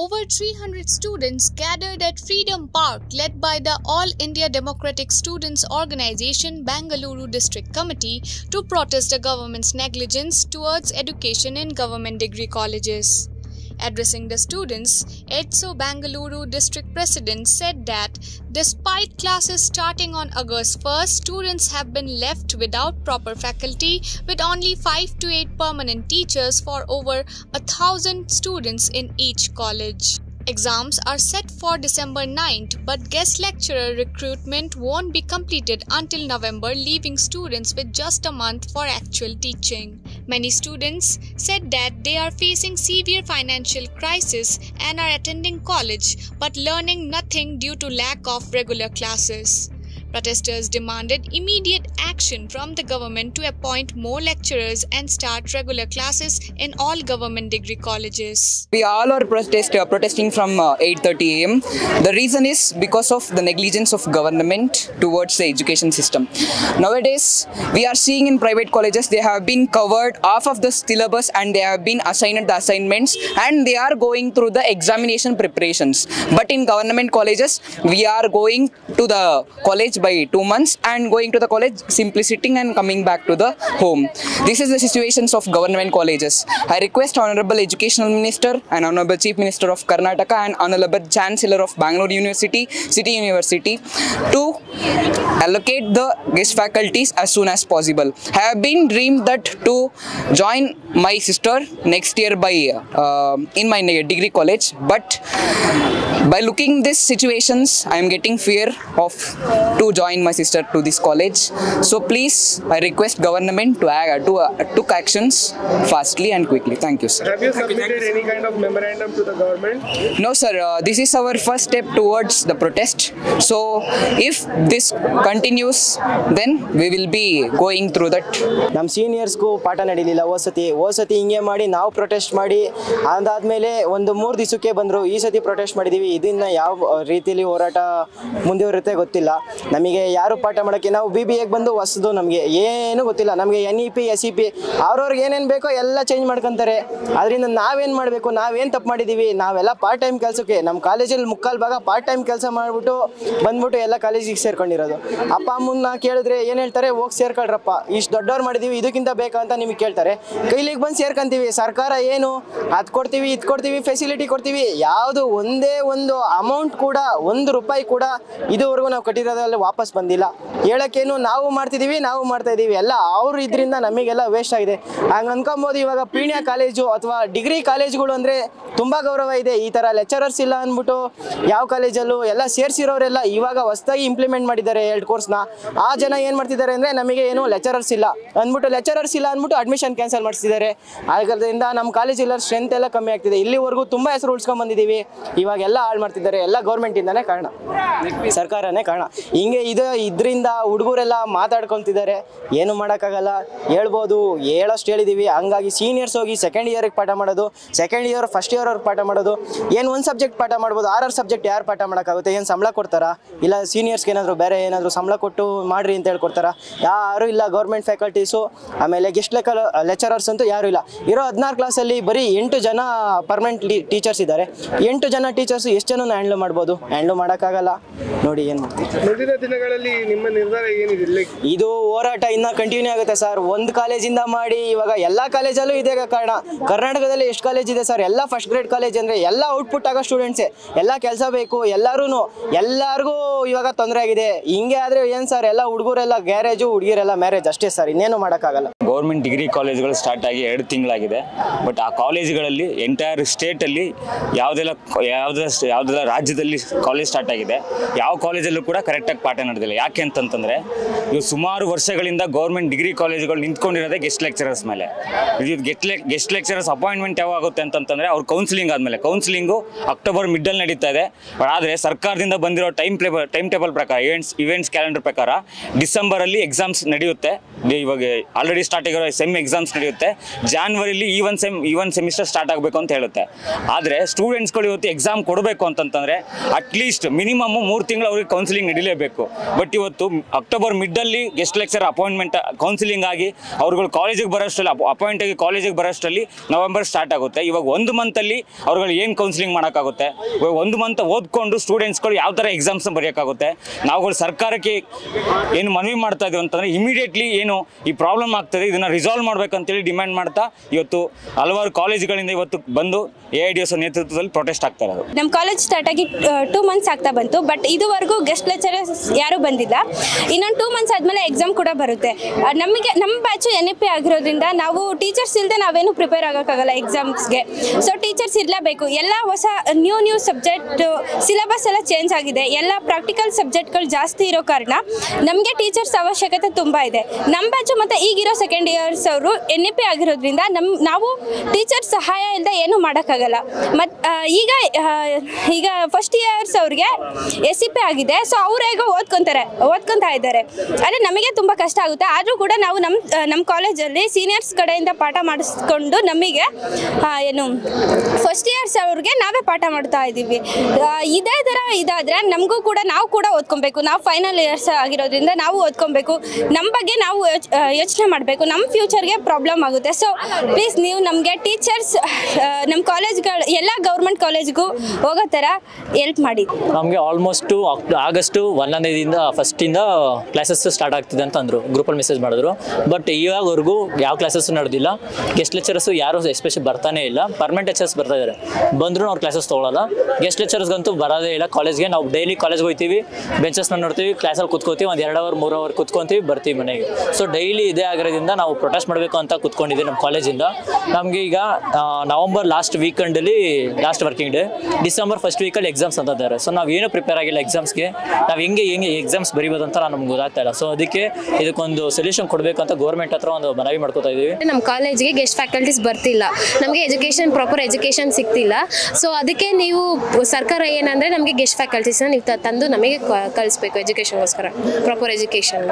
Over 300 students gathered at Freedom Park, led by the All India Democratic Students Organization Bangalore District Committee, to protest the government's negligence towards education in government degree colleges. Addressing the students, EDSO Bangalore district president said that despite classes starting on August 1st, students have been left without proper faculty with only 5 to 8 permanent teachers for over a thousand students in each college. Exams are set for December 9th, but guest lecturer recruitment won't be completed until November, leaving students with just a month for actual teaching. Many students said that they are facing severe financial crisis and are attending college but learning nothing due to lack of regular classes. Protesters demanded immediate action from the government to appoint more lecturers and start regular classes in all government degree colleges. We all are protest, uh, protesting from uh, 8:30 a.m. The reason is because of the negligence of government towards the education system. Nowadays, we are seeing in private colleges they have been covered half of the syllabus and they have been assigned the assignments and they are going through the examination preparations. But in government colleges, we are going to the college by two months and going to the college simply sitting and coming back to the home. This is the situations of government colleges. I request Honorable Educational Minister and Honorable Chief Minister of Karnataka and Honorable Chancellor of Bangalore University, City University to allocate the guest faculties as soon as possible. I have been dreamed that to join my sister next year by uh, in my degree college, but by looking these situations, I am getting fear of to join my sister to this college. So please, I request government to act, to uh, took actions fastly and quickly. Thank you, sir. Have you submitted any kind of memorandum to the government? No, sir. Uh, this is our first step towards the protest. So, if this continues, then we will be going through that. nam seniors ನಮ್ಮ ಸೀನಿಯರ್ಸ್ಗೂ ಪಾಠ ನಡೀಲಿಲ್ಲ ಓಸತಿ ಓಸತಿ ಹಿಂಗೆ ಮಾಡಿ ನಾವು protest ಮಾಡಿ ಅದಾದಮೇಲೆ ಒಂದು ಮೂರು ದಿವಸಕ್ಕೆ ಬಂದರು ಈ ಸತಿ ಪ್ರೊಟೆಸ್ಟ್ ಮಾಡಿದ್ದೀವಿ ಇದನ್ನ ಯಾವ ರೀತಿಯಲ್ಲಿ ಹೋರಾಟ ಮುಂದುವರುತ್ತೆ ಗೊತ್ತಿಲ್ಲ ನಮಗೆ ಯಾರು ಪಾಠ ಮಾಡೋಕ್ಕೆ ನಾವು ಬಿ ಬಿ ಎಗೆ ಬಂದು ಹೊಸದು ನಮಗೆ. ಏನು ಗೊತ್ತಿಲ್ಲ. ನಮಗೆ N E P S E P ಅವ್ರವ್ರಿಗೆ ಏನೇನು ಬೇಕೋ ಎಲ್ಲ ಚೇಂಜ್ ಮಾಡ್ಕೊಂತಾರೆ. ಅದರಿಂದ ನಾವೇನು ಮಾಡಬೇಕು? ನಾವೇನು ತಪ್ಪು ಮಾಡಿದ್ದೀವಿ ನಾವೆಲ್ಲ ಪಾರ್ಟ್ ಟೈಮ್ ಕೆಲಸಕ್ಕೆ. ನಮ್ಮ ಕಾಲೇಜಲ್ಲಿ ಮುಕ್ಕಾಲು ಭಾಗ ಪಾರ್ಟ್ ಟೈಮ್ ಕೆಲಸ ಮಾಡಿಬಿಟ್ಟು ಬಂದ್ಬಿಟ್ಟು ಎಲ್ಲ ಕಾಲೇಜಿಗೆ ಸೇರ್ಕೊಂಡಿರೋದು. ಅಪ್ಪ ಅಮ್ಮನ್ನ ಕೇಳಿದ್ರೆ ಏನು ಹೇಳ್ತಾರೆ? ಹೋಗಿ ಸೇರ್ಕೊಳ್ರಪ್ಪ. ಇಷ್ಟು ದೊಡ್ಡವ್ರು ಮಾಡಿದ್ದೀವಿ ಇದಕ್ಕಿಂತ ಬೇಕಾ ಅಂತ ನಿಮಗೆ ಕೇಳ್ತಾರೆ. ಕೈಲಿಗೆ ಬಂದು ಸೇರ್ಕೊಂತೀವಿ. ಸರ್ಕಾರ ಏನು? ಅದು ಕೊಡ್ತೀವಿ, ಇದು ಕೊಡ್ತೀವಿ ಫೆಸಿಲಿಟಿ ಕೊಡ್ತೀವಿ. ಯಾವುದು? ಒಂದೇ ಒಂದು ಅಮೌಂಟ್ ಕೂಡ, ಒಂದು ರೂಪಾಯಿ ಕೂಡ ಇದುವರೆಗೂ ನಾವು ಕಟ್ಟಿರೋದ್ರಲ್ಲಿ ವಾಪಸ್ ಬಂದಿಲ್ಲ. ಹೇಳಕ್ಕೇನು? ನಾವು ಮಾಡ್ತಿದ್ದೀವಿ ನಾವು ಮಾಡ್ತಾ ಇದ್ದೀವಿ ಎಲ್ಲ ಅವ್ರು ಇದರಿಂದ ನಮಗೆಲ್ಲ ವೇಸ್ಟ್ ಆಗಿದೆ. ಹಂಗೆ ಅನ್ಕೊಬೋದು ಇವಾಗ ಪೀಣ್ಯ ಕಾಲೇಜು ಅಥವಾ ಡಿಗ್ರಿ ಕಾಲೇಜ್ಗಳು ಅಂದರೆ ತುಂಬ ಗೌರವ ಇದೆ. ಈ ಥರ ಲೆಕ್ಚರರ್ಸ್ ಇಲ್ಲ ಅಂದ್ಬಿಟ್ಟು ಯಾವ ಕಾಲೇಜಲ್ಲೂ ಎಲ್ಲ ಸೇರಿಸಿರೋರೆಲ್ಲ ಇವಾಗ ಹೊಸದಾಗಿ ಇಂಪ್ಲಿಮೆಂಟ್ ಮಾಡಿದ್ದಾರೆ ಎರಡು ಕೋರ್ಸ್ನ ಆ ಜನ ಏನು ಮಾಡ್ತಿದ್ದಾರೆ ಅಂದರೆ ನಮಗೆ ಏನು ಲೆಕ್ಚರರ್ಸ್ ಇಲ್ಲ ಅಂದ್ಬಿಟ್ಟು ಲೆಕ್ಚರರ್ಸ್ ಇಲ್ಲ ಅಂದ್ಬಿಟ್ಟು ಅಡ್ಮಿಷನ್ ಕ್ಯಾನ್ಸಲ್ ಮಾಡಿಸಿದ್ದಾರೆ. ಅದರಿಂದ ನಮ್ಮ ಕಾಲೇಜಲ್ಲ ಸ್ಟ್ರೆಂತ್ ಎಲ್ಲ ಕಮ್ಮಿ ಆಗ್ತಿದೆ. ಇಲ್ಲಿವರೆಗೂ ತುಂಬ ಹೆಸರು ಉಳ್ಸ್ಕೊಂಬಂದಿದ್ದೀವಿ. ಇವಾಗ ಇವಾಗೆಲ್ಲ ಹಾಳು ಮಾಡ್ತಿದ್ದಾರೆ. ಎಲ್ಲ ಗೌರ್ಮೆಂಟಿಂದನೇ ಕಾರಣ. ಸರ್ಕಾರನೇ ಕಾರಣ. ಹಿಂಗೆ ಇದು ಇದರಿಂದ ಹುಡುಗರೆಲ್ಲ ಮಾತಾಡ್ಕೊತಿದ್ದಾರೆ. ಏನು ಮಾಡೋಕ್ಕಾಗಲ್ಲ. ಹೇಳ್ಬೋದು, ಹೇಳೋಷ್ಟು ಹೇಳಿದ್ದೀವಿ ಹಂಗಾಗಿ ಸೀನಿಯರ್ಸ್ ಹೋಗಿ ಸೆಕೆಂಡ್ ಇಯರಿಗೆ ಪಾಠ ಮಾಡೋದು ಸೆಕೆಂಡ್ ಇಯರ್ ಫಸ್ಟ್ ಇಯರ್ ಅವ್ರಿಗೆ ಪಾಠ ಮಾಡೋದು, ಏನು ಒಂದು ಸಬ್ಜೆಕ್ಟ್ ಪಾಠ ಮಾಡ್ಬೋದು, ಆರ್ ಸಬ್ಜೆಕ್ಟ್ ಯಾರು ಪಾಠ ಮಾಡೋಕ್ಕಾಗುತ್ತೆ, ಏನು ಸಂಬಳ ಕೊಡ್ತಾರಾ? ಇಲ್ಲ ಸೀನಿಯರ್ಸ್ಗೆ ಏನಾದರೂ ಬೇರೆ ಏನಾದರೂ ಸಂಬಳ ಕೊಟ್ಟು ಮಾಡಿರಿ ಅಂತ ಹೇಳ್ಕೊಡ್ತಾರಾ? ಯಾರೂ ಇಲ್ಲ ಗೌರ್ಮೆಂಟ್ ಫ್ಯಾಕಲ್ಟೀಸು ಆಮೇಲೆ ಗೆಸ್ಟ್ ಲೆಕ್ಕ ಲೆಕ್ಚರರ್ಸ್ ಅಂತೂ ಯಾರೂ ಇಲ್ಲ. ಇರೋ ಹದಿನಾರು ಕ್ಲಾಸಲ್ಲಿ ಬರೀ ಎಂಟು ಜನ ಪರ್ಮನೆಂಟ್ ಟೀಚರ್ಸ್ ಇದ್ದಾರೆ. ಎಂಟು ಜನ ಟೀಚರ್ಸ್ ಎಷ್ಟು ಜನ ಹ್ಯಾಂಡ್ಲ್ ಮಾಡ್ಬೋದು? ಹ್ಯಾಂಡ್ಲ್ ಮಾಡೋಕ್ಕಾಗಲ್ಲ. ನೋಡಿ ಏನು ಮಾಡ್ತೀವಿ. ಮುಂದಿನ ದಿನಗಳಲ್ಲಿ ನಿಮ್ಮ ನಿರ್ಧಾರ ಏನಿದೆ? ಇದು ಹೋರಾಟ ಇನ್ನ ಕಂಟಿನ್ಯೂ ಆಗುತ್ತೆ ಸರ್ ಒಂದು ಕಾಲೇಜಿಂದ ಮಾಡಿ, ಇವಾಗ ಎಲ್ಲ ಕಾಲೇಜಲ್ಲೂ ಇದೆ ಕಾರಣ. ಕರ್ನಾಟಕದಲ್ಲಿ ಎಷ್ಟು ಕಾಲೇಜ್ ಇದೆ ಸರ್ ಎಲ್ಲ ಫಸ್ಟ್ ಗ್ರೇಡ್ ಕಾಲೇಜ್ ಅಂದ್ರೆ ಎಲ್ಲ ಔಟ್ಪುಟ್ ಆಗೋ ಸ್ಟೂಡೆಂಟ್ಸೇ ಎಲ್ಲ ಕೆಲಸ ಬೇಕು ಎಲ್ಲರೂ ಎಲ್ಲರಿಗೂ ಇವಾಗ ತೊಂದರೆ ಆಗಿದೆ. ಹಿಂಗೆ ಆದರೆ ಏನು ಸರ್ ಎಲ್ಲ ಹುಡುಗರೆಲ್ಲ ಗ್ಯಾರೇಜು, ಹುಡುಗಿರೆಲ್ಲ ಮ್ಯಾರೇಜ್ ಅಷ್ಟೇ ಸರ್ ಇನ್ನೇನು ಮಾಡೋಕ್ಕಾಗಲ್ಲ. ಗೌರ್ಮೆಂಟ್ ಡಿಗ್ರಿ ಕಾಲೇಜ್ಗಳು ಸ್ಟಾರ್ಟ್ ಆಗಿ ಎರಡು ತಿಂಗಳಾಗಿದೆ. ಬಟ್ ಆ ಕಾಲೇಜುಗಳಲ್ಲಿ ಎಂಟೈರ್ ಸ್ಟೇಟಲ್ಲಿ ಯಾವುದೆಲ್ಲ ಯಾವುದೆಲ್ಲ ಯಾವುದೆಲ್ಲ ರಾಜ್ಯದಲ್ಲಿ ಕಾಲೇಜ್ ಸ್ಟಾರ್ಟ್ ಆಗಿದೆ, ಯಾವ ಕಾಲೇಜಲ್ಲೂ ಕೂಡ ಕರೆಕ್ಟಾಗಿ ಪಾಠ ನಡೆದಿಲ್ಲ. ಯಾಕೆ ಅಂತಂತಂದರೆ ಸುಮಾರು ವರ್ಷಗಳಿಂದ ಗೌರ್ಮೆಂಟ್ ಡಿಗ್ರಿ ಕಾಲೇಜುಗಳು ನಿಂತ್ಕೊಂಡಿರೋದೇ ಗೆಸ್ಟ್ ಲೆಕ್ಚರರ್ಸ್ ಮೇಲೆ. ಇದು ಲೆಕ್ ಗೆಸ್ಟ್ ಲೆಕ್ಚರರ್ಸ್ ಅಪಾಯಿಂಟ್ಮೆಂಟ್ ಯಾವಾಗ ಆಗುತ್ತೆ ಅಂತಂತಂದರೆ ಅವ್ರು ಕೌನ್ಸಿಲಿಂಗ್ ಆದಮೇಲೆ. ಕೌನ್ಸಿಲಿಂಗು ಅಕ್ಟೋಬರ್ ಮಿಡ್ಡಲ್ಲಿ ನಡೀತಾ ಇದೆ. ಆದರೆ ಸರ್ಕಾರದಿಂದ ಬಂದಿರೋ ಟೈಮ್ ಟೇಬಲ್ ಟೈಮ್ ಟೇಬಲ್ ಪ್ರಕಾರ ಇವೆಂಟ್ಸ್ ಇವೆಂಟ್ಸ್ ಕ್ಯಾಲೆಂಡರ್ ಪ್ರಕಾರ ಡಿಸೆಂಬರಲ್ಲಿ ಎಕ್ಸಾಮ್ಸ್ ನಡೆಯುತ್ತೆ. ಇವಾಗ ಆಲ್ರೆಡಿ ಸ್ಟಾರ್ಟ್ ಆಗಿರೋ ಸೆಮ್ ಎಕ್ಸಾಮ್ಸ್ ನಡೆಯುತ್ತೆ. ಜಾನ್ವರಿಲಿ ಈ ಸೆಮ್ ಈ ಸೆಮಿಸ್ಟರ್ ಸ್ಟಾರ್ಟ್ ಆಗಬೇಕು ಅಂತ ಹೇಳುತ್ತೆ. ಆದರೆ ಸ್ಟೂಡೆಂಟ್ಸ್ಗಳು ಇವತ್ತು ಎಕ್ಸಾಮ್ ಕೊಡಬೇಕು ಅಂತಂತಂದರೆ ಅಟ್ಲೀಸ್ಟ್ ಮಿನಿಮಮ್ ಮೂರು ತಿಂಗಳು ಅವ್ರಿಗೆ ಕೌನ್ಸಿಲಿಂಗ್ ನಡೀಲೇಬೇಕು. ಬಟ್ ಇವತ್ತು ಅಕ್ಟೋಬರ್ ಮಿಡ್ಡಲ್ಲಿ ಗೆಸ್ಟ್ ಲೆಕ್ಚರ್ ಅಪಾಯಿಂಟ್ಮೆಂಟ್ ಕೌನ್ಸಿಲಿಂಗ್ ಆಗಿ ಅವ್ರುಗಳು ಕಾಲೇಜಿಗೆ ಬರೋಷ್ಟರಲ್ಲಿ ಅಪಾಯಿಂಟ್ ಆಗಿ ಕಾಲೇಜಿಗೆ ಬರೋಷ್ಟರಲ್ಲಿ ನವೆಂಬರ್ ಸ್ಟಾರ್ಟ್ ಆಗುತ್ತೆ. ಇವಾಗ ಒಂದು ಮಂತಲ್ಲಿ ಅವ್ರುಗಳು ಏನು ಕೌನ್ಸಿಲಿಂಗ್ ಮಾಡೋಕ್ಕಾಗುತ್ತೆ? ಇವಾಗ ಒಂದು ಮಂತ್ ಓದ್ಕೊಂಡು ಸ್ಟೂಡೆಂಟ್ಸ್ಗಳು ಯಾವ ಥರ ಎಕ್ಸಾಮ್ಸ್ ಬರೆಯೋಕ್ಕಾಗುತ್ತೆ? ನಾವುಗಳು ಸರ್ಕಾರಕ್ಕೆ ಏನು ಮನವಿ ಮಾಡ್ತಾ ಇದೀವಿ ಅಂತಂದರೆ ಇಮಿಡಿಯೇಟ್ಲಿ ಏನು ಈ ಪ್ರಾಬ್ಲಮ್ ಆಗ್ತದೆ, ಇದನ್ನು ರಿಸಾಲ್ವ್ ಮಾಡ್ಬೇಕಂತೇಳಿ ಡಿಮ್ಯಾಂಡ್ ಮಾಡ್ತಾ ಇವತ್ತು ಹಲವಾರು ಕಾಲೇಜುಗಳಿಂದ ಇವತ್ತು ಬಂದು ಎ ಐ ಡಿ ಎಸ್ ನೇತೃತ್ವದಲ್ಲಿ ಪ್ರೊಟೆಸ್ಟ್ ಆಗ್ತಾ ಇರೋದು. ನಮ್ಮ ಕಾಲೇಜ್ ಸ್ಟಾರ್ಟ್ ಆಗಿ ಟೂ ಮಂತ್ಸ್ ಆಗ್ತಾ ಬಂತು ಬಟ್ ಇದುವರೆಗೂ ಗೆಸ್ಟ್ ಲೆಕ್ಚರರ್ಸ್ ಯಾರೂ ಬಂದಿಲ್ಲ. ಇನ್ನೊಂದು ಟೂ ಮಂತ್ಸ್ ಆದಮೇಲೆ ಎಕ್ಸಾಮ್ ಕೂಡ ಬರುತ್ತೆ. ನಮಗೆ ನಮ್ಮ ಬ್ಯಾಚು ಎನ್ ಇ ಪಿ ಆಗಿರೋದ್ರಿಂದ ನಾವು ಟೀಚರ್ಸ್ ಇಲ್ಲದೆ ನಾವೇನು ಪ್ರಿಪೇರ್ ಆಗೋಕ್ಕಾಗಲ್ಲ ಎಕ್ಸಾಮ್ಸ್ಗೆ ಸೊ ಟೀಚರ್ಸ್ ಇರಲೇಬೇಕು. ಎಲ್ಲ ಹೊಸ ನ್ಯೂ ನ್ಯೂ ಸಬ್ಜೆಕ್ಟ್ ಸಿಲೆಬಸ್ ಎಲ್ಲ ಚೇಂಜ್ ಆಗಿದೆ. ಎಲ್ಲ ಪ್ರಾಕ್ಟಿಕಲ್ ಸಬ್ಜೆಕ್ಟ್ಗಳು ಜಾಸ್ತಿ ಇರೋ ಕಾರಣ ನಮಗೆ ಟೀಚರ್ಸ್ ಅವಶ್ಯಕತೆ ತುಂಬ ಇದೆ. ನಮ್ಮ ಬ್ಯಾಚು ಮತ್ತು ಈಗಿರೋ ಸೆಕೆಂಡ್ ಇಯರ್ಸ್ ಅವರು ಎನ್ ಎ ಪಿ ಆಗಿರೋದ್ರಿಂದ ನಮ್ಮ ನಾವು ಟೀಚರ್ಸ್ ಸಹಾಯ ಇಲ್ಲದೆ ಏನೂ ಮಾಡೋಕ್ಕಾಗಲ್ಲ. ಮತ್ತು ಈಗ ಈಗ ಫಸ್ಟ್ ಇಯರ್ಸ್ ಅವ್ರಿಗೆ ಎಸ್ ಸಿ ಪಿ ಆಗಿದೆ. ಸೊ ಅವ್ರು ಹೇಗೋ ಓದ್ಕೊತಾರೆ, ಓದ್ಕೊತಾ ಇದ್ದಾರೆ. ಆದರೆ ನಮಗೆ ತುಂಬ ಕಷ್ಟ ಆಗುತ್ತೆ. ಆದರೂ ಕೂಡ ನಾವು ನಮ್ಮ ನಮ್ಮ ಕಾಲೇಜಲ್ಲಿ ಸೀನಿಯರ್ಸ್ ಕಡೆಯಿಂದ ಪಾಠ ಮಾಡಿಸ್ಕೊಂಡು ನಮಗೆ ಏನು ಫಸ್ಟ್ ಇಯರ್ಸ್ ಅವ್ರಿಗೆ ನಾವೇ ಪಾಠ ಮಾಡ್ತಾ ಇದ್ದೀವಿ. ಇದೇ ಥರ ಇದಾದರೆ ನಮಗೂ ಕೂಡ, ನಾವು ಕೂಡ ಓದ್ಕೊಬೇಕು. ನಾವು ಫೈನಲ್ ಇಯರ್ಸ್ ಆಗಿರೋದ್ರಿಂದ ನಾವು ಓದ್ಕೊಬೇಕು. ನಮ್ಮ ಬಗ್ಗೆ ನಾವು ಯೋಚನೆ ಮಾಡಬೇಕು. ನಮ್ಮ ಫ್ಯೂಚರ್ಗೆ ಪ್ರಾಬ್ಲಮ್ ಆಗುತ್ತೆ. ಸೊ ಪ್ಲೀಸ್ ನೀವು ನಮಗೆ ಟೀಚರ್ಸ್ ನಮ್ಮ ಕಾಲೇಜ್ಗಳು ಎಲ್ಲ ಗೌರ್ಮೆಂಟ್ ಕಾಲೇಜ್ಗೂ ಹೋಗೋ ಥರ ಎಲ್ಪ್ ಮಾಡಿ. ನಮಗೆ ಆಲ್ಮೋಸ್ಟು ಆಗಸ್ಟು ಒಂದನೇದಿಂದ ಫಸ್ಟಿಂದ ಕ್ಲಾಸಸ್ ಸ್ಟಾರ್ಟ್ ಆಗ್ತಿದೆ ಅಂತ ಅಂದರು. ಗ್ರೂಪಲ್ಲಿ ಮೆಸೇಜ್ ಮಾಡಿದ್ರು. ಬಟ್ ಇವಾಗವರೆಗೂ ಯಾವ ಕ್ಲಾಸಸ್ ನಡೆದಿಲ್ಲ. ಗೆಸ್ಟ್ ಲೆಕ್ಚರರ್ಸು ಯಾರು ಎಸ್ಪೆಷಲಿ ಬರ್ತಾನೆ ಇಲ್ಲ. ಪರ್ಮನೆಂಟ್ ಲೆಕ್ಚರ್ಸ್ ಬರ್ತಾ ಇದ್ದಾರೆ ಬಂದ್ರು ಅವ್ರು ಕ್ಲಾಸಸ್ ತೊಗೊಳಲ್ಲ. ಗೆಸ್ಟ್ ಲೆಕ್ಚರ್ಸ್ಗಂತೂ ಬರೋದೇ ಇಲ್ಲ. ಕಾಲೇಜ್ಗೆ ನಾವು ಡೈಲಿ ಕಾಲೇಜ್ಗೆ ಹೋಗ್ತೀವಿ ಬೆಂಚಸ್ನ ನೋಡ್ತೀವಿ. ಕ್ಲಾಸಲ್ಲಿ ಕುತ್ಕೋತೀವಿ. ಒಂದು ಎರಡು ಅವರ್ ಮೂರು ಅವರ್ ಕುತ್ಕೊಂತೀವಿ. ಬರ್ತೀವಿ ಮನೆಗೆ. ಸೊ ಡೈಲಿ ಇದೇ ಆಗಿರೋದ್ರಿಂದ ನಾವು ಪ್ರೊಟೆಸ್ಟ್ ಮಾಡಬೇಕು ಅಂತ ಕುತ್ಕೊಂಡಿದ್ದೀವಿ ನಮ್ಮ ಕಾಲೇಜಿಂದ ನಮಗೆ ಈಗ November last ವೀಕೆಂಡಲ್ಲಿ last working day December first ವೀಕಲ್ಲಿ ಎಕ್ಸಾಮ್ಸ್ ಅಂತ ಇದ್ದಾರೆ. ಸೊ ನಾವು ಏನು ಪ್ರಿಪೇರ್ ಆಗಿಲ್ಲ ಎಕ್ಸಾಮ್ಸ್ಗೆ ನಾವು ಹೆಂಗೆ ಹೆಂಗೆ ಎಕ್ಸಾಮ್ಸ್ ಬರಿಬೋದು ಅಂತ ನಮ್ಗೆ ಗೊತ್ತಾಗ್ತಾ ಇಲ್ಲ. ಸೊ ಅದಕ್ಕೆ ಇದಕ್ಕೊಂದು ಸೊಲ್ಯೂಷನ್ ಕೊಡಬೇಕು ಅಂತ ಗೌರ್ಮೆಂಟ್ ಹತ್ರ ಒಂದು ಮನವಿ ಮಾಡ್ಕೋತಾ ಇದ್ದೀವಿ ನಮ್ಮ ಕಾಲೇಜ್ಗೆ ಗೆಸ್ಟ್ ಫ್ಯಾಕಲ್ಟೀಸ್ ಬರ್ತಿಲ್ಲ. ನಮಗೆ ಎಜುಕೇಷನ್ ಪ್ರಾಪರ್ ಎಜುಕೇಶನ್ ಸಿಗ್ತಿಲ್ಲ. ಸೊ ಅದಕ್ಕೆ ನೀವು ಸರ್ಕಾರ ಏನಂದ್ರೆ ನಮಗೆ ಗೆಸ್ಟ್ ಫ್ಯಾಕಲ್ಟೀಸ್ನ ನೀವು ತಂದು ನಮಗೆ ಕಳಿಸ್ಬೇಕು ಎಜುಕೇಷನ್ಗೋಸ್ಕರ ಪ್ರಾಪರ್ ಎಜುಕೇಷನ್